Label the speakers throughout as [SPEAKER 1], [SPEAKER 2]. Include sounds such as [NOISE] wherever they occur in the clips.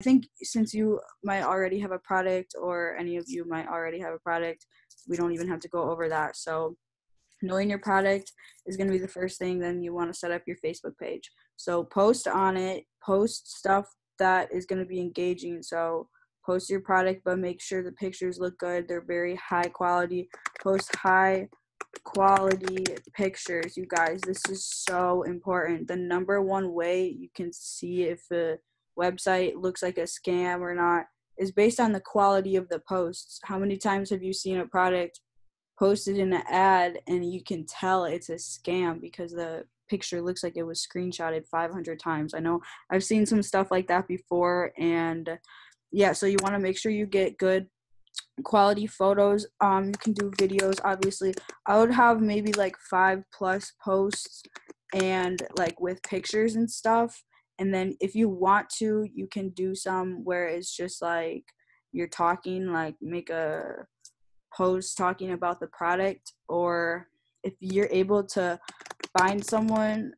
[SPEAKER 1] I think since you might already have a product or any of you might already have a product, we don't even have to go over that. So knowing your product is going to be the first thing then you want to set up your facebook page. So post on it post stuff that is going to be engaging. So post your product but make sure the pictures look good. They're very high quality. Post high quality pictures you guys. This is so important. The number one way you can see if a website looks like a scam or not is based on the quality of the posts how many times have you seen a product posted in an ad and you can tell it's a scam because the picture looks like it was screenshotted 500 times. I know I've seen some stuff like that before and yeah, so you want to make sure you get good quality photos. Um you can do videos obviously. I would have maybe like 5 plus posts and like with pictures and stuff. And then if you want to, you can do some where it's just like you're talking like make a post talking about the product or if you're able to find someone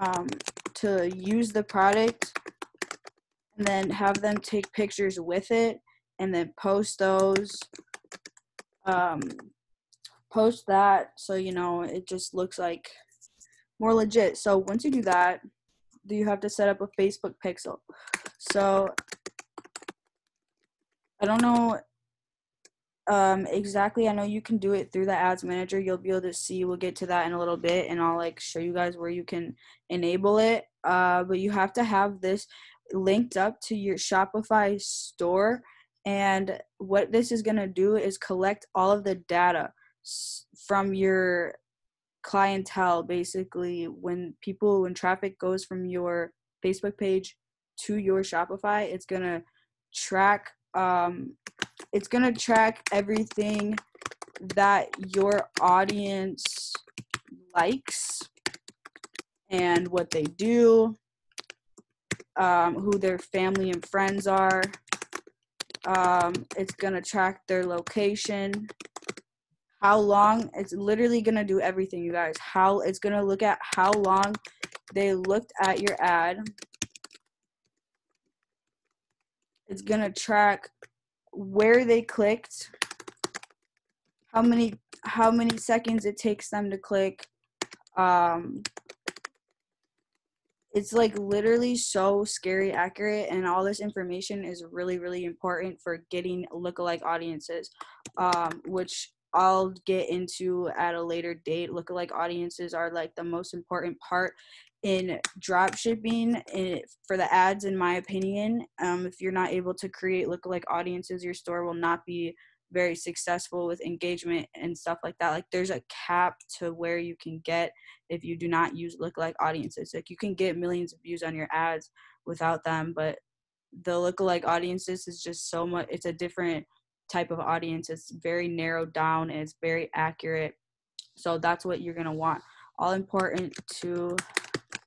[SPEAKER 1] um, to use the product and then have them take pictures with it and then post those um, post that so you know it just looks like more legit. So once you do that you have to set up a facebook pixel so i don't know um, exactly. I know you can do it through the ads manager. You'll be able to see. We'll get to that in a little bit, and I'll like show you guys where you can enable it. Uh, but you have to have this linked up to your Shopify store. And what this is gonna do is collect all of the data from your clientele. Basically, when people when traffic goes from your Facebook page to your Shopify, it's gonna track um, it's to track everything that your audience likes and what they do, um, who their family and friends are. Um, it's to track their location, how long. It's literally to do everything, you guys. How it's to look at how long they looked at your ad. It's to track where they clicked, how many how many seconds it takes them to click. Um, it's like literally so scary accurate and all this information is really really important for getting lookalike audiences um, which i'll get into at a later date. Lookalike audiences are like the most important part in drop shipping for the ads in my opinion. Um, if you're not able to create lookalike audiences your store will not be very successful with engagement and stuff like that. Like there's a cap to where you can get if you do not use lookalike audiences. Like you can get millions of views on your ads without them but the lookalike audiences is just so much it's a different type of audience it's very narrowed down and it's very accurate so that's what you're going to want all important to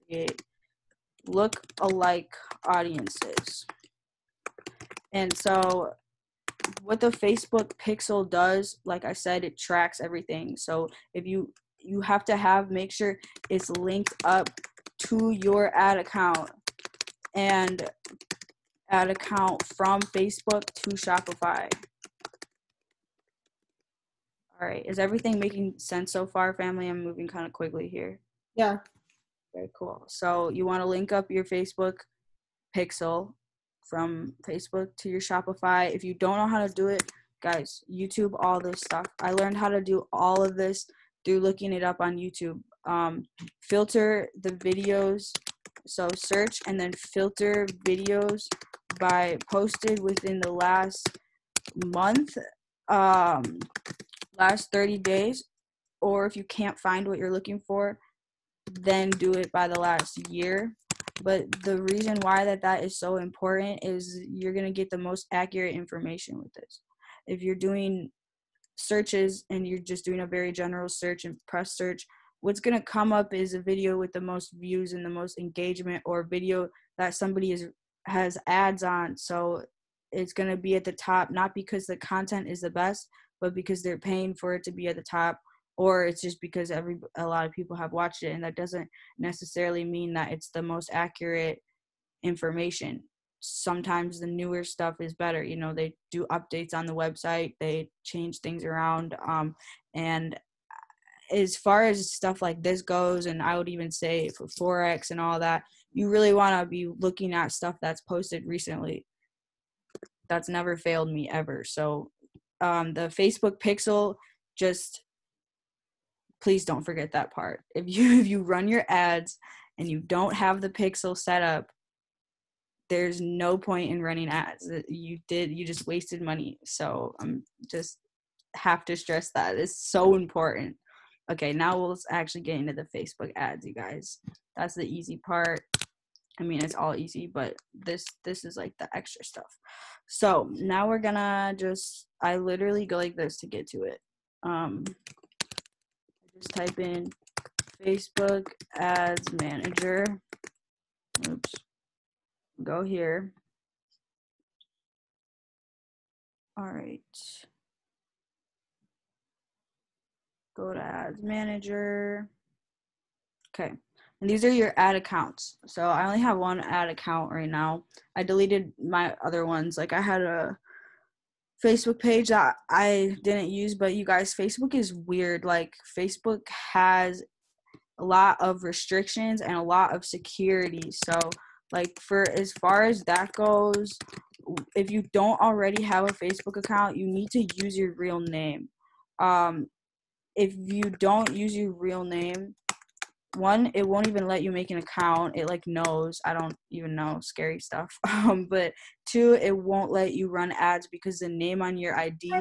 [SPEAKER 1] create look alike audiences. And so what the Facebook pixel does, like I said, it tracks everything. So if you you have to have make sure it's linked up to your ad account and ad account from Facebook to Shopify. All right, is everything making sense so far, family? I'm moving kind of quickly here.
[SPEAKER 2] Yeah.
[SPEAKER 1] Very cool. So you want to link up your Facebook pixel from Facebook to your Shopify. If you don't know how to do it, guys, YouTube all this stuff. I learned how to do all of this through looking it up on YouTube. Um, filter the videos. So search and then filter videos by posted within the last month, um, last 30 days, or if you can't find what you're looking for, then do it by the last year. But the reason why that that is so important is you're going to get the most accurate information with this. If you're doing searches and you're just doing a very general search and press search what's going to come up is a video with the most views and the most engagement or video that somebody is has ads on. So it's going to be at the top not because the content is the best but because they're paying for it to be at the top or it's just because every a lot of people have watched it and that doesn't necessarily mean that it's the most accurate information sometimes the newer stuff is better. You know, they do updates on the website, they change things around. Um, and as far as stuff like this goes, and I would even say for Forex and all that, you really want to be looking at stuff that's posted recently. That's never failed me ever. So um, the Facebook pixel, just please don't forget that part. [LAUGHS] If you if you run your ads and you don't have the pixel set up, there's no point in running ads. You did you just wasted money. So I'm just have to stress that it's so important. Okay, now we'll actually get into the Facebook ads, you guys. That's the easy part. I mean, it's all easy, but this this is like the extra stuff. So now we're gonna just I literally go like this to get to it. Um, just type in Facebook Ads Manager. Oops. Go here. All right. Go to Ads Manager. Okay. And these are your ad accounts. So I only have one ad account right now. I deleted my other ones. Like I had a Facebook page that I didn't use, but you guys, Facebook is weird. Like Facebook has a lot of restrictions and a lot of security. So like for as far as that goes, if you don't already have a Facebook account, you need to use your real name. Um if you don't use your real name, one it won't even let you make an account. It like knows. I don't even know. Scary stuff. [LAUGHS] Um but two it won't let you run ads because the name on your id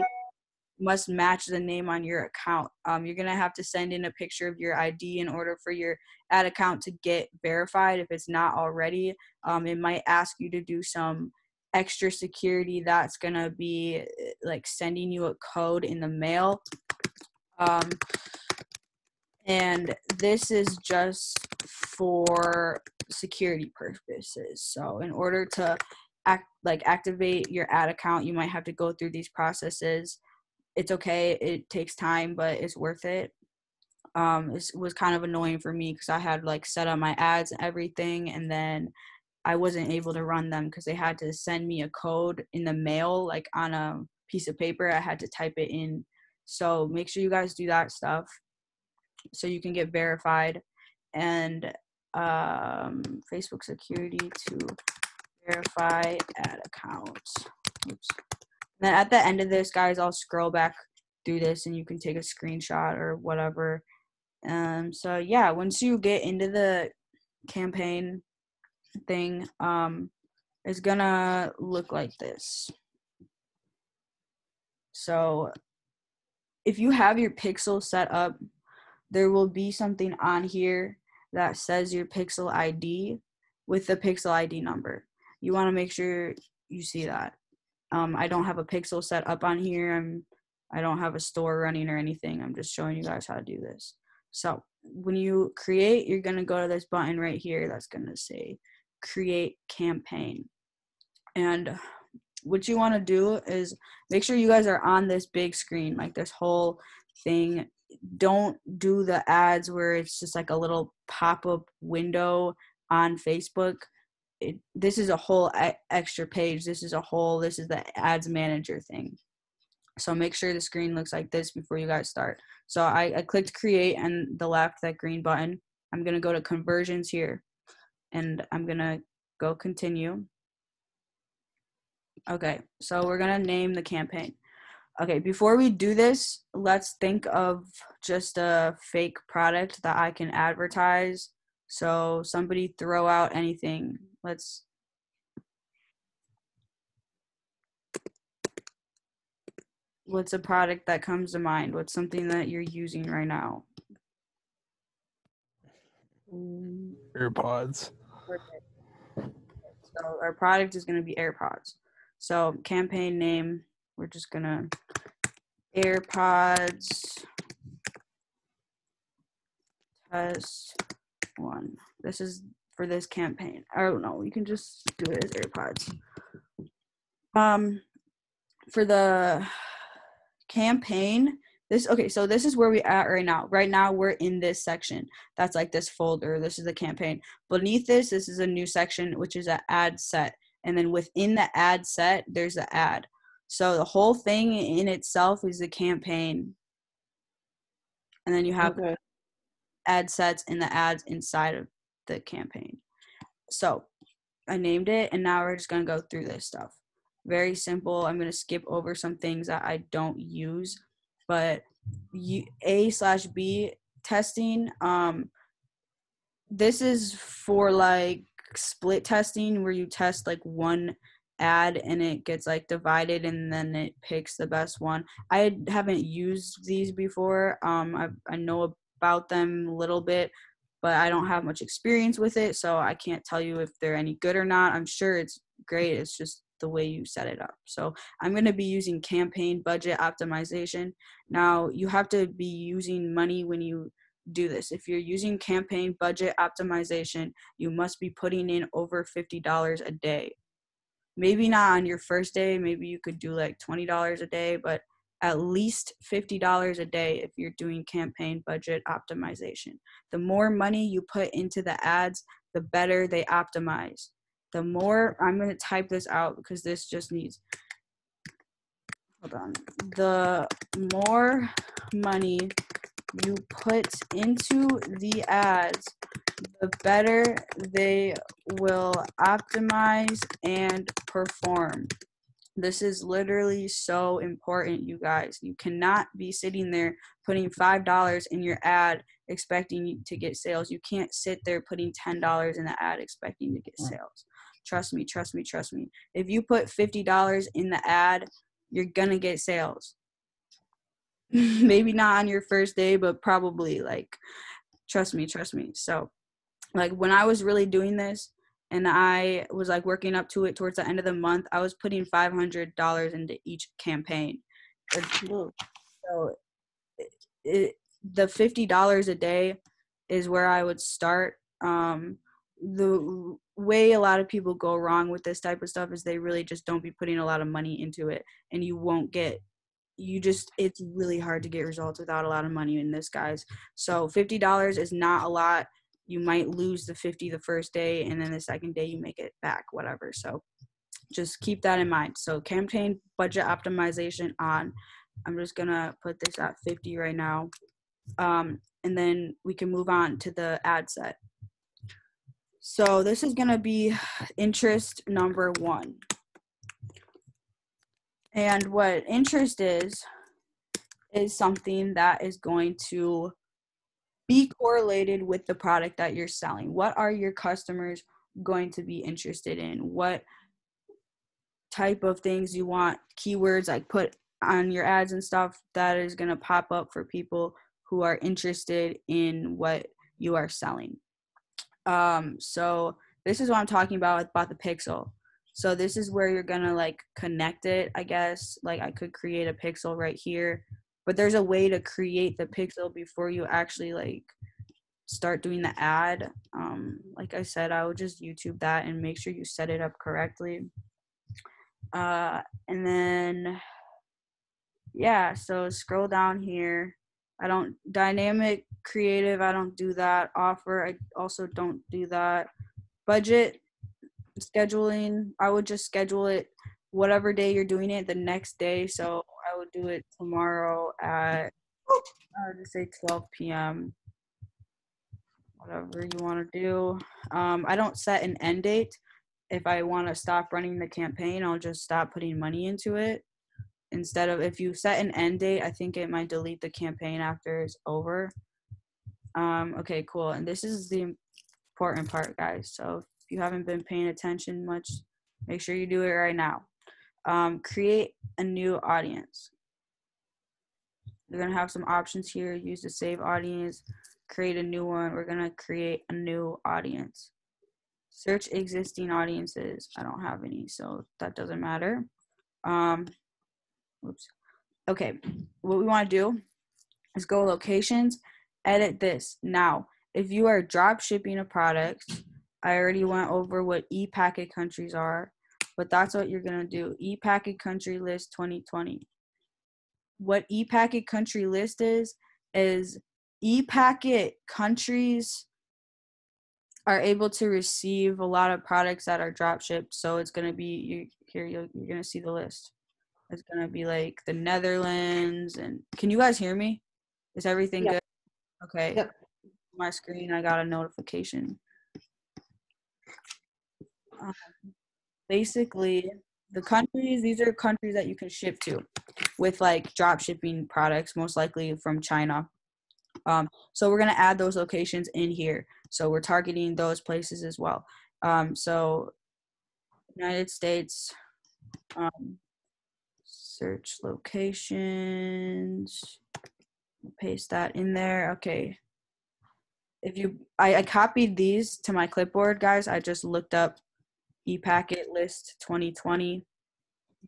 [SPEAKER 1] must match the name on your account. Um you're gonna have to send in a picture of your id in order for your ad account to get verified. If it's not already um it might ask you to do some extra security that's gonna be like sending you a code in the mail. Um and this is just for security purposes. So in order to act like activate your ad account you might have to go through these processes. It's okay. It takes time but it's worth it. Um it was kind of annoying for me because i had like set up my ads and everything and then i wasn't able to run them because they had to send me a code in the mail like on a piece of paper. I had to type it in. So make sure you guys do that stuff so you can get verified and um, Facebook security to verify ad accounts. Oops. And then at the end of this, guys, I'll scroll back through this and you can take a screenshot or whatever. Um, so yeah, once you get into the campaign thing, um, it's gonna look like this. So if you have your pixel set up there will be something on here that says your pixel ID with the pixel ID number. You want to make sure you see that. Um, I don't have a pixel set up on here. I'm I don't have a store running or anything. I'm just showing you guys how to do this. So when you create, you're gonna go to this button right here that's gonna say create campaign. And what you want to do is make sure you guys are on this big screen, like this whole thing don't do the ads where it's just like a little pop-up window on facebook. It, this is a whole extra page. This is a whole this is the ads manager thing. So make sure the screen looks like this before you guys start. So i, I clicked create and the left that green button. I'm going to go to conversions here and i'm going to go continue. Okay so we're going to name the campaign Okay, before we do this, let's think of just a fake product that I can advertise. So somebody throw out anything. Let's What's a product that comes to mind? What's something that you're using right now? Mm.
[SPEAKER 2] AirPods.
[SPEAKER 1] So our product is going to be AirPods. So campaign name we're just gonna AirPods test one. This is for this campaign. I don't know. You can just do it as AirPods. Um, for the campaign, this okay. So this is where we at right now. Right now we're in this section. That's like this folder. This is the campaign. Beneath this, this is a new section, which is an ad set. and then within the ad set there's the ad so the whole thing in itself is a campaign. And then you have okay. ad sets and the ads inside of the campaign. So i named it and now we're just going to go through this stuff. Very simple. I'm going to skip over some things that i don't use but a slash b testing um this is for like split testing where you test like one ad and it gets like divided and then it picks the best one i haven't used these before um i, I know about them a little bit but i don't have much experience with it so i can't tell you if they're any good or not i'm sure it's great it's just the way you set it up. So I'm going to be using campaign budget optimization. Now, you have to be using money when you do this. If you're using campaign budget optimization, you must be putting in over $50 a day. Maybe not on your first day, maybe you could do like $20 a day, but at least $50 a day if you're doing campaign budget optimization. The more money you put into the ads, the better they optimize the more I'm going to type this out because this just needs hold on the more money you put into the ads the better they will optimize and perform this is literally so important you guys you cannot be sitting there putting five dollars in your ad expecting to get sales you can't sit there putting ten dollars in the ad expecting to get sales Trust me, trust me, trust me. If you put $50 in the ad, you're going to get sales. [LAUGHS] Maybe not on your first day, but probably like, trust me, trust me. So, like, when I was really doing this, and I was like working up to it towards the end of the month, I was putting $500 into each campaign. So it, it, the $50 a day is where I would start. Um, the way a lot of people go wrong with this type of stuff is they really just don't be putting a lot of money into it and you won't get you just it's really hard to get results without a lot of money in this guys so $50 is not a lot you might lose the 50 the first day and then the second day you make it back whatever. So just keep that in mind. So campaign budget optimization on i'm just gonna put this at 50 right now. Um, and then we can move on to the ad set. So this is to be interest number one. And what interest is, is something that is going to be correlated with the product that you're selling. What are your customers going to be interested in? What type of things you want, keywords like put on your ads and stuff that is going to pop up for people who are interested in what you are selling. Um, so this is what I'm talking about about the pixel. So this is where you're gonna like connect it, I guess. Like I could create a pixel right here, but there's a way to create the pixel before you actually like start doing the ad. Um, like I said, I would just YouTube that and make sure you set it up correctly. Uh, and then yeah, so scroll down here. I don't dynamic creative. I don't do that. Offer. I also don't do that. Budget scheduling. I would just schedule it whatever day you're doing it the next day. So Would do it tomorrow at I would say 12 p.m. Whatever you want to do. Um, I don't set an end date. If I want to stop running the campaign, I'll just stop putting money into it instead of if you set an end date, I think it might delete the campaign after it's over. Um, okay, cool. And this is the important part, guys. So if you haven't been paying attention much, make sure you do it right now. Um, create a new audience. You're gonna have some options here. Use the save audience, create a new one. We're gonna create a new audience. Search existing audiences. I don't have any, so that doesn't matter. Um, Oops. Okay, what we want to do is go locations, edit this. Now, if you are drop shipping a product, I already went over what e-packet countries are, but that's what you're going to do. E-packet country list 2020. What e-packet country list is, is e-packet countries are able to receive a lot of products that are drop shipped. So it's gonna be you here. You're, you're gonna see the list. It's gonna be like the Netherlands and can you guys hear me? Is everything
[SPEAKER 2] Yep.
[SPEAKER 1] good? Okay.
[SPEAKER 2] Yep.
[SPEAKER 1] My screen, I got a notification. Um, basically, the countries. These are countries that you can ship to, with like drop shipping products, most likely from China. Um, so we're gonna add those locations in here. So we're targeting those places as well. Um, so United States, um, search locations, paste that in there. Okay. If you, I, I copied these to my clipboard, guys. I just looked up ePacket list 2020.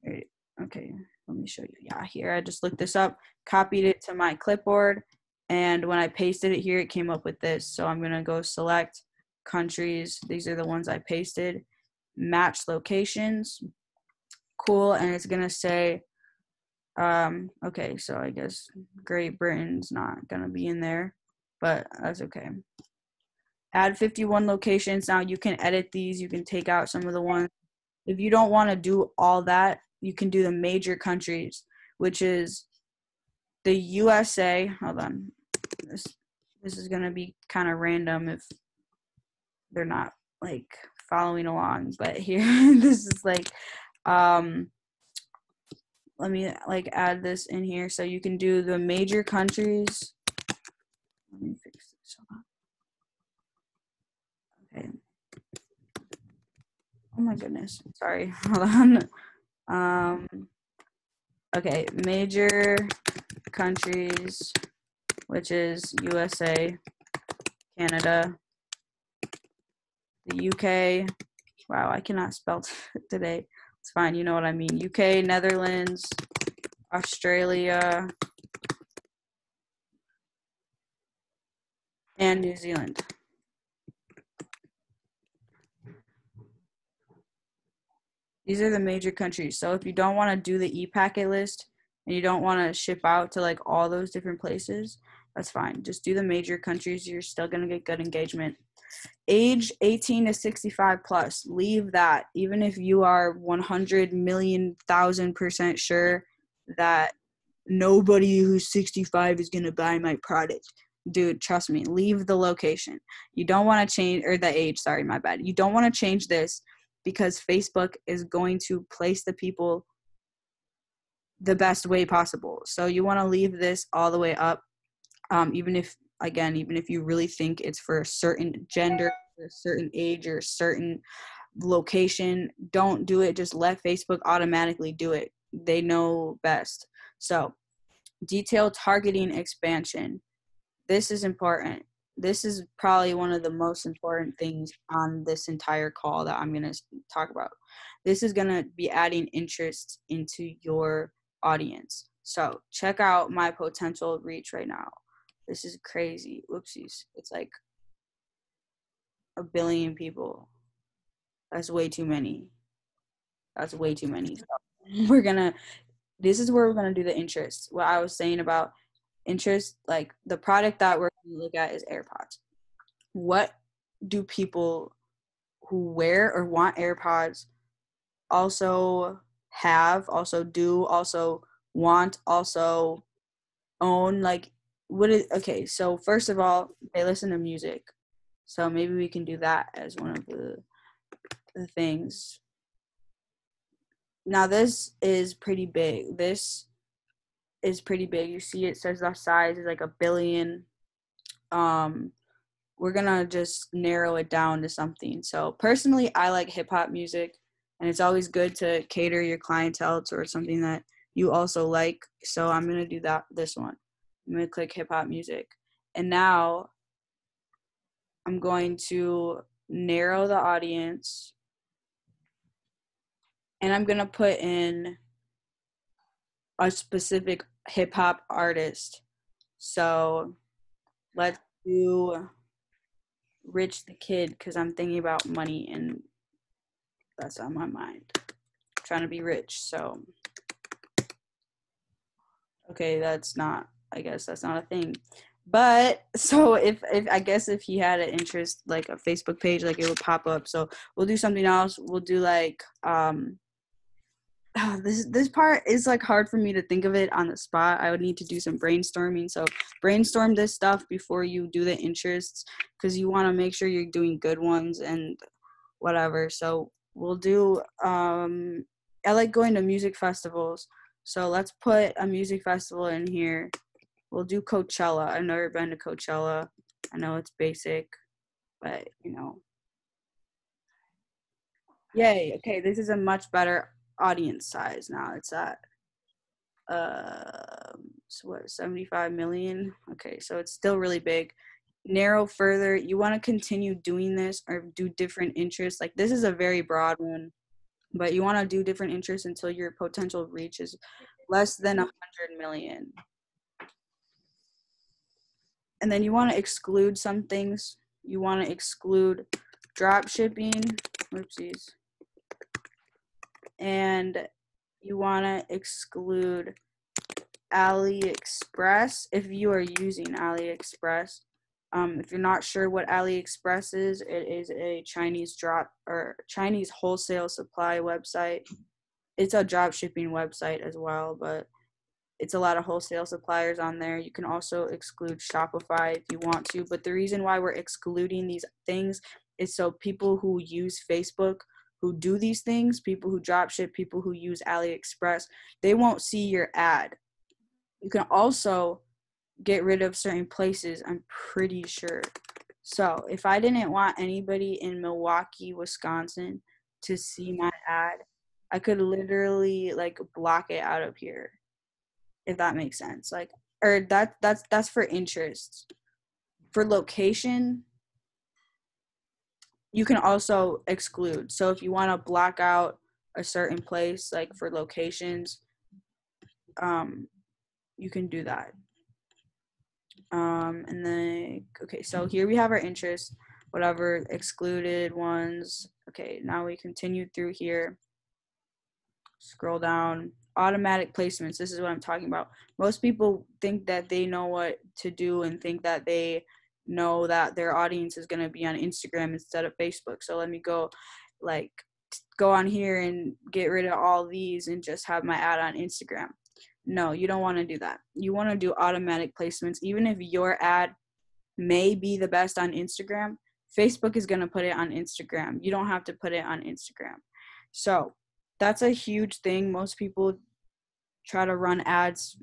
[SPEAKER 1] Wait, Okay, let me show you. Yeah, here I just looked this up, copied it to my clipboard, and when I pasted it here, it came up with this. So I'm gonna go select countries. These are the ones I pasted. Match locations. Cool, and it's gonna say, um, okay, so I guess Great Britain's not gonna be in there, but that's okay. Add 51 locations. Now you can edit these. You can take out some of the ones. If you don't want to do all that, you can do the major countries, which is the USA. Hold on. This this is gonna be kind of random if they're not like following along. But here, [LAUGHS] this is like, um, let me like add this in here so you can do the major countries. Let me fix this. Hold on. Okay. Oh my goodness. Sorry. [LAUGHS] Hold on. Um okay, major countries which is USA, Canada, the UK. Wow, I cannot spell [LAUGHS] today. It's fine, you know what I mean. UK, Netherlands, Australia, and New Zealand. These are the major countries. So if you don't want to do the e-packet list and you don't want to ship out to like all those different places, that's fine. Just do the major countries. You're still going to get good engagement. Age 18 to 65 plus, leave that. Even if you are 100 million thousand percent sure that nobody who's 65 is going to buy my product. Dude, trust me, leave the location. You don't want to change, or the age, sorry, my bad. You don't want to change this because Facebook is going to place the people the best way possible. So you want to leave this all the way up, um, even if again, even if you really think it's for a certain gender, a certain age, or a certain location, don't do it. Just let Facebook automatically do it. They know best. So, detailed targeting expansion. This is important this is probably one of the most important things on this entire call that I'm going to talk about. This is going to be adding interest into your audience. So, check out my potential reach right now. This is crazy. Whoopsies. It's like a billion people. That's way too many. That's way too many. So [LAUGHS] we're going to this is where we're going to do the interest. What I was saying about interest, like the product that we're look at is AirPods. What do people who wear or want AirPods also have, also do, also want, also own? Like, what is okay? So, first of all, they listen to music. So, maybe we can do that as one of the, the things. Now, this is pretty big. This is pretty big. You see, it says the size is like a billion. Um, we're gonna just narrow it down to something. So personally, I like hip hop music, and it's always good to cater your clientele towards something that you also like. So I'm gonna do that. This one. I'm gonna click hip hop music, and now I'm going to narrow the audience, and I'm gonna put in a specific hip hop artist. So let's do Rich the Kid because I'm thinking about money and that's on my mind. trying to be rich. So, okay, that's not, I guess that's not a thing. but [LAUGHS] so if if I guess if he had an interest like a Facebook page, like it would pop up. So we'll do something else. We'll do like um oh, [SIGHS] this this part is like hard for me to think of it on the spot. I would need to do some brainstorming. So brainstorm this stuff before you do the interests because you want to make sure you're doing good ones and whatever. So we'll do um I like going to music festivals. So let's put a music festival in here. We'll do Coachella. I've never been to Coachella. I know it's basic, but you know. Yay. Okay, this is a much better audience size now. It's at uh so what 75 million. Okay, so it's still really big. Narrow further. You want to continue doing this or do different interests. Like this is a very broad one, but you want to do different interests until your potential reach is less than 100 million. And then you want to exclude some things. You want to exclude drop shipping. Whoopsies and you want to exclude AliExpress if you are using AliExpress. Um, if you're not sure what AliExpress is, it is a Chinese drop or Chinese wholesale supply website. It's a drop shipping website as well, but it's a lot of wholesale suppliers on there. You can also exclude Shopify if you want to, but the reason why we're excluding these things is so people who use Facebook who do these things, people who drop ship, people who use AliExpress, they won't see your ad. You can also get rid of certain places, I'm pretty sure. So, if I didn't want anybody in Milwaukee, Wisconsin to see my ad, I could literally like block it out of here. If that makes sense. Like or that that's that's for interests. For location, you can also exclude. So if you want to block out a certain place, like for locations, um, you can do that. Um, and then, okay, so here we have our interest, whatever, excluded ones. Okay, now we continue through here. Scroll down. Automatic placements. This is what I'm talking about. Most people think that they know what to do and think that they know that their audience is going to be on Instagram instead of Facebook. So let me go like go on here and get rid of all these and just have my ad on Instagram. No, you don't want to do that. You want to do automatic placements even if your ad may be the best on Instagram. Facebook is going to put it on Instagram. You don't have to put it on Instagram. So, that's a huge thing. Most people try to run ads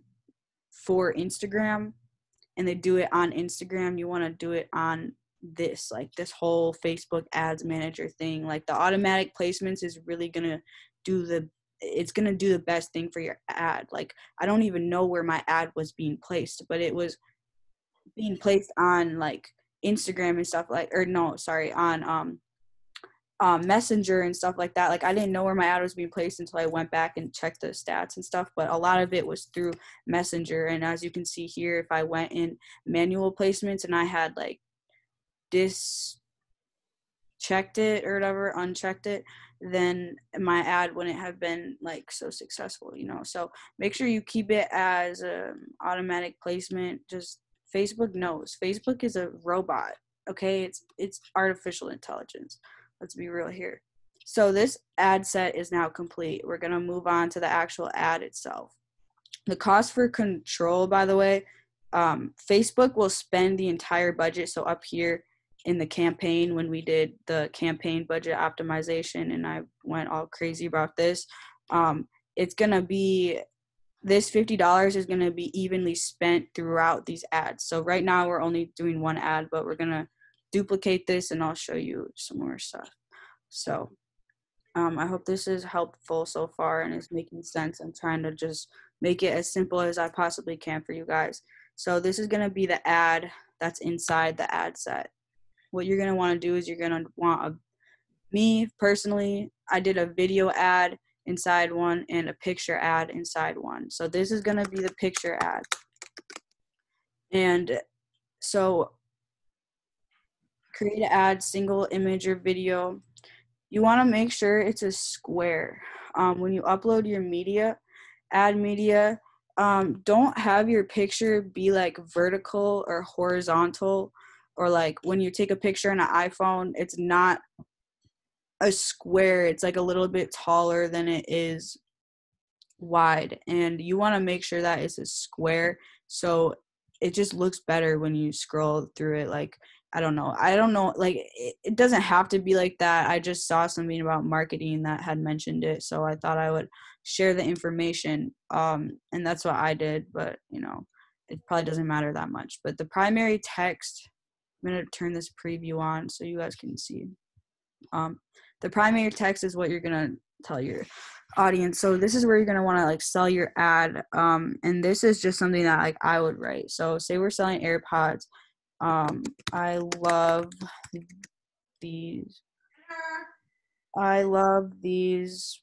[SPEAKER 1] for Instagram and they do it on Instagram, you want to do it on this, like this whole Facebook ads manager thing. Like the automatic placements is really going to do the it's going to do the best thing for your ad. Like I don't even know where my ad was being placed, but it was being placed on like Instagram and stuff like or no, sorry, on um um, messenger and stuff like that. Like i didn't know where my ad was being placed until i went back and checked the stats and stuff but a lot of it was through messenger. And as you can see here if i went in manual placements and i had like dis checked it or whatever unchecked it then my ad wouldn't have been like so successful you know? So make sure you keep it as um, automatic placement. Just facebook knows. Facebook is a robot okay? It's it's artificial intelligence let's be real here. So this ad set is now complete. We're going to move on to the actual ad itself. The cost for control, by the way, um, Facebook will spend the entire budget. So up here in the campaign, when we did the campaign budget optimization, and I went all crazy about this, um, it's going to be this $50 is going to be evenly spent throughout these ads. So right now we're only doing one ad, but we're going to duplicate this and I'll show you some more stuff. So um, I hope this is helpful so far and is making sense. I'm trying to just make it as simple as I possibly can for you guys. So this is going to be the ad that's inside the ad set. What you're going to want to do is you're going to want a me personally, I did a video ad inside one and a picture ad inside one. So this is going to be the picture ad. And so create an ad, single image or video. You want to make sure it's a square. Um, when you upload your media, add media, um, don't have your picture be like vertical or horizontal or like when you take a picture on an iphone it's not a square it's like a little bit taller than it is wide and you want to make sure that it's a square so it just looks better when you scroll through it like i don't know. I don't know like it, it doesn't have to be like that. I just saw something about marketing that had mentioned it so i thought i would share the information um and that's what i did but you know it probably doesn't matter that much. But the primary text i'm going to turn this preview on so you guys can see. Um the primary text is what you're going to tell your audience. So this is where you're going to want to like sell your ad um and this is just something that like i would write. So say we're selling airpods um i love these. I love these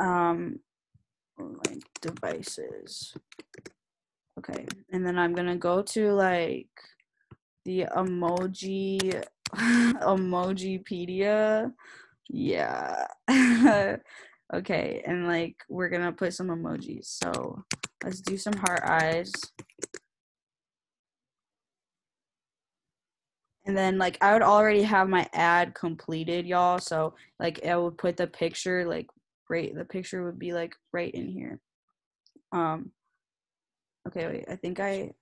[SPEAKER 1] um like devices. Okay and then i'm gonna go to like the emoji [LAUGHS] emojipedia. Yeah. [LAUGHS] Okay and like we're gonna put some emojis. So let's do some heart eyes and then like i would already have my ad completed y'all. So like i would put the picture like right the picture would be like right in here. Um okay wait i think i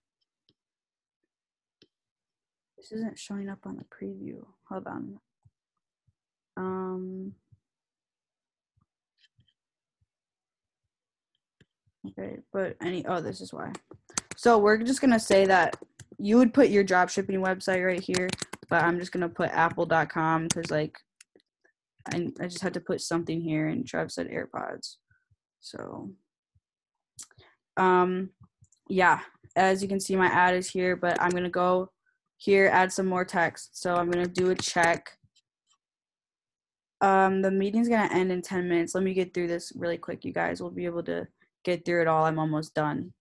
[SPEAKER 1] this isn't showing up on the preview. Hold on. Um okay but any oh this is why. So we're just gonna say that you would put your drop shipping website right here but i'm just gonna put apple.com because like I, I just had to put something here and Trav said AirPods. So um yeah, as you can see my ad is here, but I'm gonna go here, add some more text. So I'm gonna do a check. Um the meeting's gonna end in 10 minutes. Let me get through this really quick, you guys. We'll be able to get through it all. I'm almost done.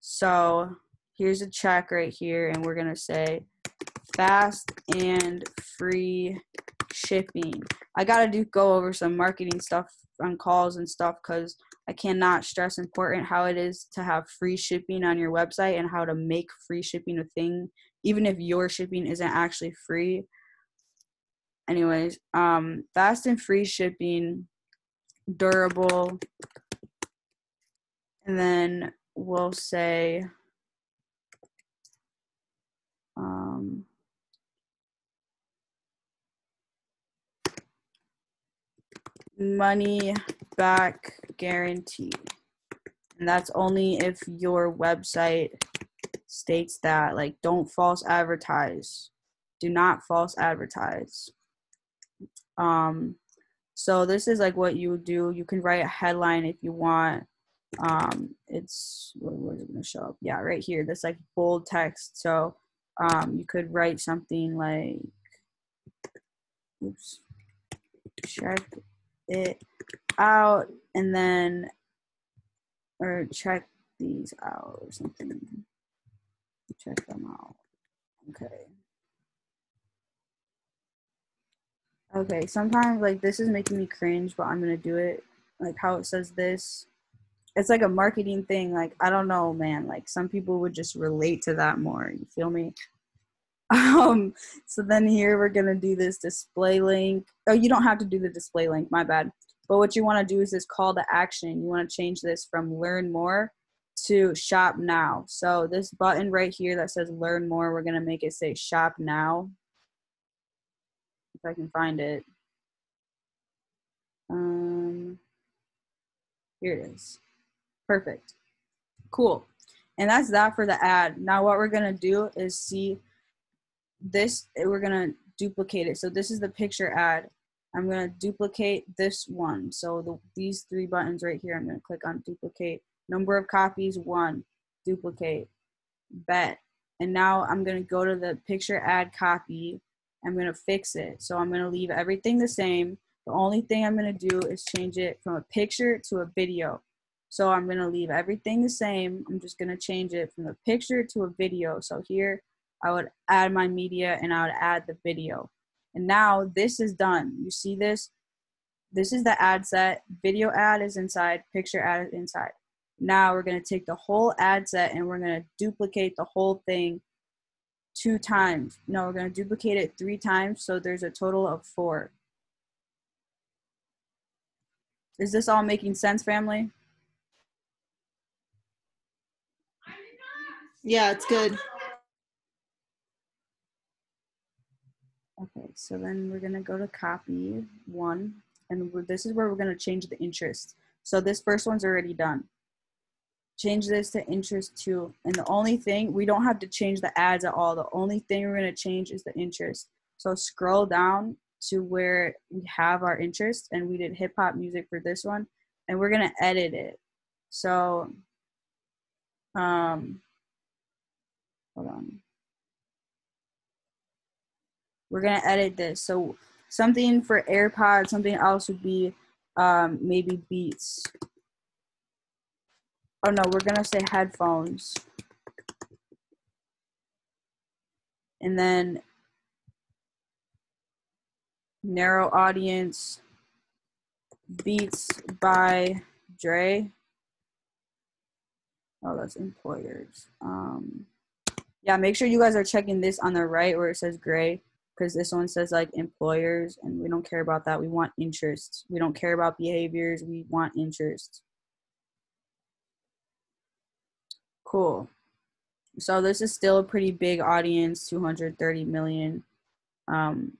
[SPEAKER 1] So here's a check right here, and we're gonna say fast and free shipping. I gotta do go over some marketing stuff on calls and stuff because I cannot stress important how it is to have free shipping on your website and how to make free shipping a thing, even if your shipping isn't actually free. Anyways, um, fast and free shipping, durable, and then we'll say money back guarantee. And that's only if your website states that. Like, don't false advertise. Do not false advertise. Um, so this is like what you do. You can write a headline if you want. Um, it's where is it gonna show up? Yeah, right here. This like bold text. So um, you could write something like, oops, check it out and then or check these out or something. Check them out. Okay. Okay, sometimes like this is making me cringe, but I'm gonna do it. Like how it says this. It's like a marketing thing. Like, I don't know, man. Like some people would just relate to that more. You feel me? [LAUGHS] Um, so then here we're gonna do this display link. Oh, you don't have to do the display link, my bad. But what you wanna do is this call to action. You wanna change this from learn more to shop now. So this button right here that says learn more, we're gonna make it say shop now. If I can find it. Um, here it is. Perfect. Cool. And that's that for the ad. Now what we're gonna do is see this we're gonna duplicate it. So this is the picture ad. I'm gonna duplicate this one. So the, these three buttons right here i'm gonna click on duplicate. Number of copies one. Duplicate. Bet. And now i'm gonna go to the picture ad copy. I'm gonna fix it. So i'm gonna leave everything the same. The only thing i'm gonna do is change it from a picture to a video. So i'm gonna leave everything the same. I'm just gonna change it from a picture to a video. So here I would add my media and I would add the video. And now this is done. You see this? This is the ad set. Video ad is inside, picture ad is inside. Now we're going to take the whole ad set and we're going to duplicate the whole thing two times. No, we're going to duplicate it three times. So there's a total of four. Is this all making sense, family?
[SPEAKER 2] Yeah, it's good.
[SPEAKER 1] Okay, so then we're gonna go to copy one, and this is where we're gonna change the interest. So this first one's already done. Change this to interest two, and the only thing, we don't have to change the ads at all. The only thing we're gonna change is the interest. So scroll down to where we have our interest, and we did hip hop music for this one, and we're gonna edit it. So, um, hold on. We're gonna edit this. So something for AirPods, something else would be um, maybe Beats. Oh no, we're gonna say headphones. And then narrow audience beats by Dre. Oh, that's employers. Um, yeah, make sure you guys are checking this on the right where it says gray because this one says like employers and we don't care about that. We want interest. We don't care about behaviors. We want interest. Cool. So this is still a pretty big audience, 230 million. Um,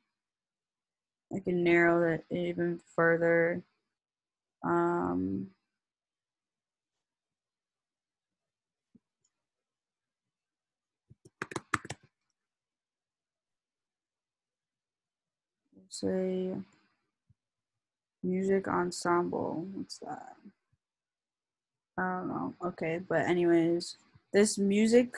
[SPEAKER 1] I can narrow it even further. Um, say music ensemble. What's that? I don't know. Okay, but anyways, this music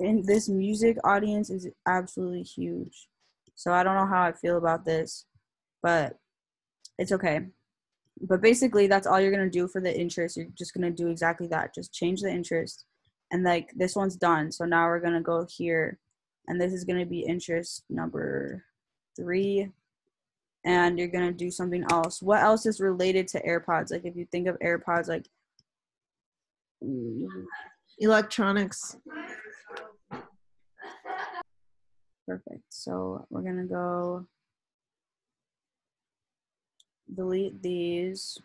[SPEAKER 1] in this music audience is absolutely huge. So I don't know how I feel about this, but it's okay. But basically that's all you're going to do for the interest. You're just going to do exactly that. Just change the interest. And like this one's done. So now we're going to go here and this is going to be interest number 3 and you're gonna do something else. What else is related to AirPods? Like if you think of AirPods, like mm.
[SPEAKER 2] electronics.
[SPEAKER 1] Perfect. So we're gonna go delete these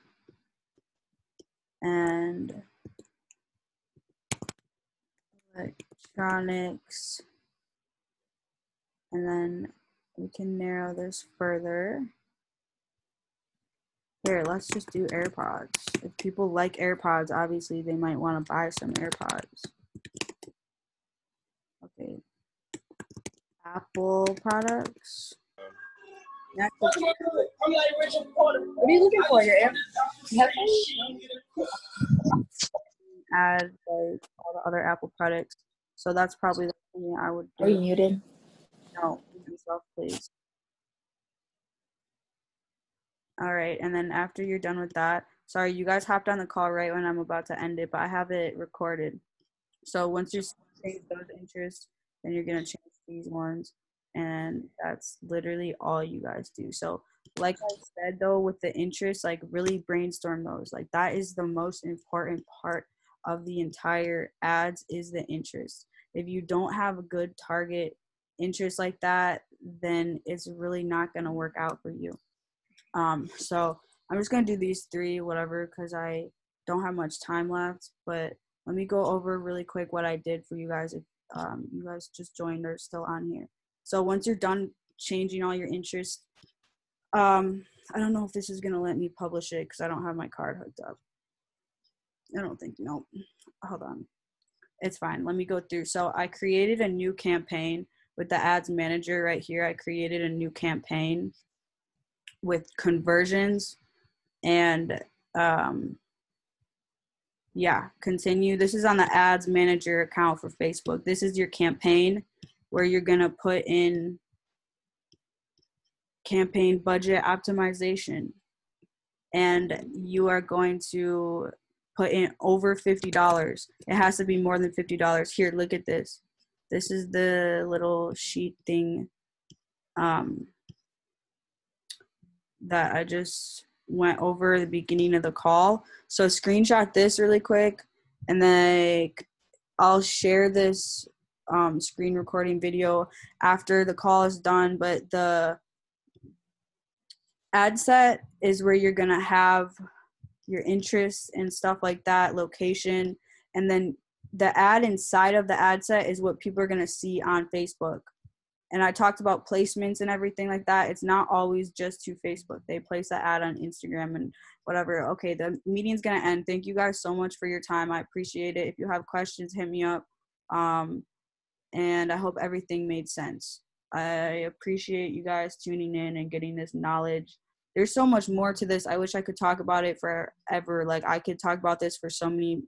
[SPEAKER 1] and electronics and then we can narrow this further. Here, let's just do AirPods. If people like AirPods, obviously they might want to buy some AirPods. Okay. Apple products. Next. What are you looking for? Your headphones? Add like all the other Apple products. So that's probably the thing I would
[SPEAKER 3] do. Are you muted?
[SPEAKER 1] No please. All right, and then after you're done with that, sorry, you guys hopped on the call right when I'm about to end it, but I have it recorded. So once you save those interests, then you're gonna change these ones, and that's literally all you guys do. So like I said though, with the interest, like really brainstorm those. Like that is the most important part of the entire ads is the interest. If you don't have a good target interest like that, then it's really not going to work out for you. Um, so I'm just going to do these three, whatever, because I don't have much time left. But let me go over really quick what I did for you guys if um, you guys just joined or still on here. So once you're done changing all your interests, um, I don't know if this is going to let me publish it because I don't have my card hooked up. I don't think, no. Hold on. It's fine. Let me go through. So I created a new campaign with the ads manager right here, I created a new campaign with conversions and um, yeah, continue. This is on the ads manager account for Facebook. This is your campaign where you're going to put in campaign budget optimization and you are going to put in over $50. It has to be more than $50. Here, look at this. This is the little sheet thing um, that I just went over the beginning of the call. So screenshot this really quick and then I'll share this um, screen recording video after the call is done. But the ad set is where you're gonna have your interests and stuff like that, location, and then the ad inside of the ad set is what people are gonna see on Facebook. And I talked about placements and everything like that. It's not always just to Facebook. They place that ad on Instagram and whatever. Okay, the meeting's gonna end. Thank you guys so much for your time. I appreciate it. If you have questions, hit me up. Um, and I hope everything made sense. I appreciate you guys tuning in and getting this knowledge. There's so much more to this. I wish I could talk about it forever. Like I could talk about this for so many